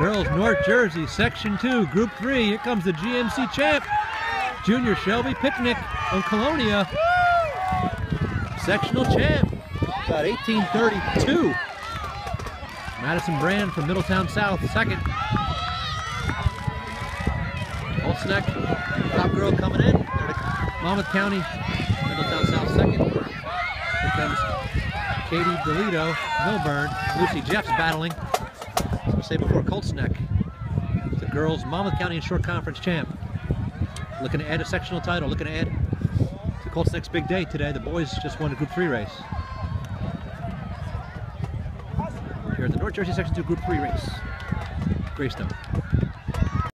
Girls North Jersey, Section 2, Group 3. Here comes the GMC champ, Junior Shelby Piccinc on Colonia. Sectional champ, about 1832. Madison Brand from Middletown South, second. Colts Neck, top girl coming in. Monmouth County, Middletown South second. Here comes Katie DeLito, Millburn. Lucy Jeffs battling. Say before, Colts Neck. The girls Monmouth County and Shore Conference champ. Looking to add a sectional title, looking to add to Colts Neck's big day today. The boys just won a Group 3 race. Here at the North Jersey Section 2 Group 3 race. Greystone.